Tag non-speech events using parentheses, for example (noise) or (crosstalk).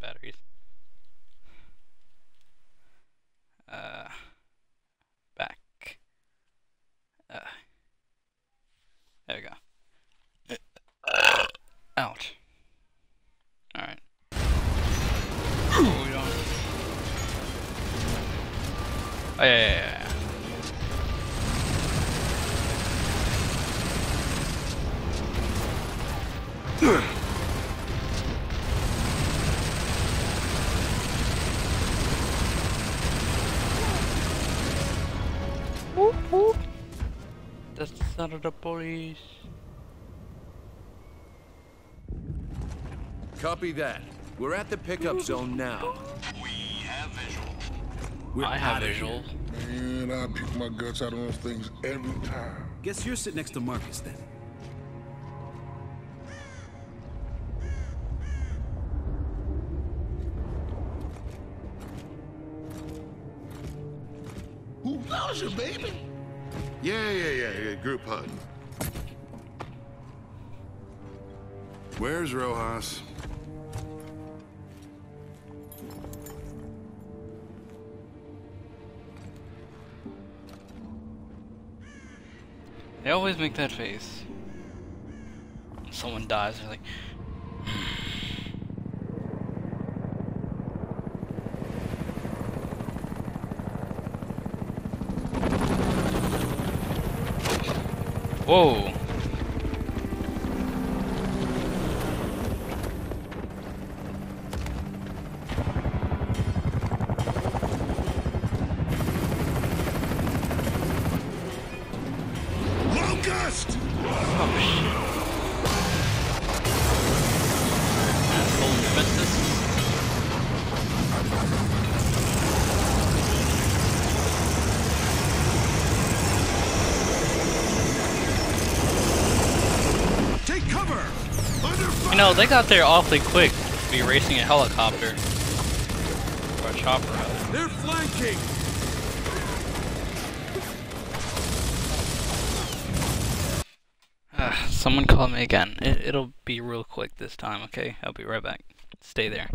batteries. Whoop, whoop. That's the sound of the police. Copy that. We're at the pickup (laughs) zone now. We have visual. We're I have outta visual. Man, I pick my guts out on those things every time. Guess you're sitting next to Marcus then. Who loves you, baby? Yeah, yeah, yeah, yeah, group hug. Where's Rojas? They always make that face. When someone dies, they're like, Whoa. Know, they got there awfully quick to be racing a helicopter. Or a chopper, rather. They're flanking! Ah, someone call me again. It, it'll be real quick this time, okay? I'll be right back. Stay there.